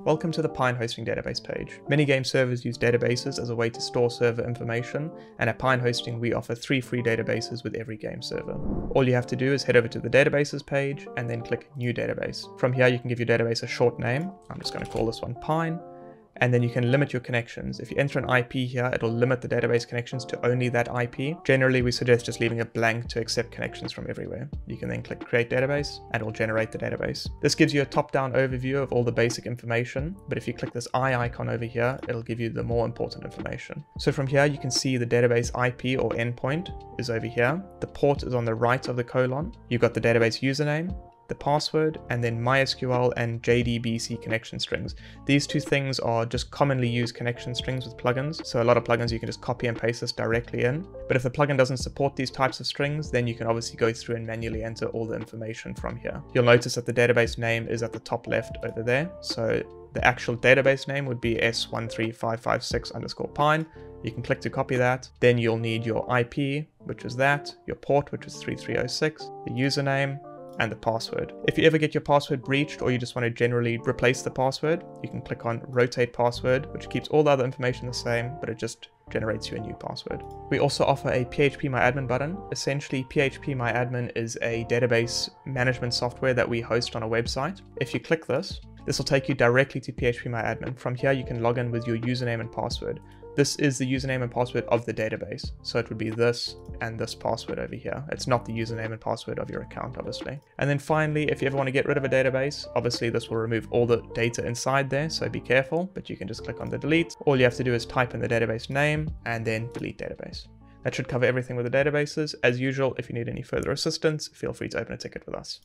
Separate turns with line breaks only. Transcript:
Welcome to the Pine Hosting database page. Many game servers use databases as a way to store server information, and at Pine Hosting we offer three free databases with every game server. All you have to do is head over to the databases page and then click New Database. From here you can give your database a short name. I'm just going to call this one Pine and then you can limit your connections. If you enter an IP here, it'll limit the database connections to only that IP. Generally, we suggest just leaving it blank to accept connections from everywhere. You can then click create database and it'll generate the database. This gives you a top-down overview of all the basic information, but if you click this eye icon over here, it'll give you the more important information. So from here, you can see the database IP or endpoint is over here. The port is on the right of the colon. You've got the database username, the password, and then MySQL and JDBC connection strings. These two things are just commonly used connection strings with plugins. So a lot of plugins you can just copy and paste this directly in. But if the plugin doesn't support these types of strings, then you can obviously go through and manually enter all the information from here. You'll notice that the database name is at the top left over there. So the actual database name would be s13556 underscore pine. You can click to copy that. Then you'll need your IP, which is that, your port, which is 3306, the username, and the password. If you ever get your password breached or you just want to generally replace the password, you can click on rotate password, which keeps all the other information the same, but it just generates you a new password. We also offer a PHP PHPMyAdmin button. Essentially, PHP PHPMyAdmin is a database management software that we host on a website. If you click this, this will take you directly to PHP PHPMyAdmin. From here, you can log in with your username and password. This is the username and password of the database. So it would be this and this password over here. It's not the username and password of your account, obviously. And then finally, if you ever want to get rid of a database, obviously this will remove all the data inside there, so be careful, but you can just click on the delete. All you have to do is type in the database name and then delete database. That should cover everything with the databases. As usual, if you need any further assistance, feel free to open a ticket with us.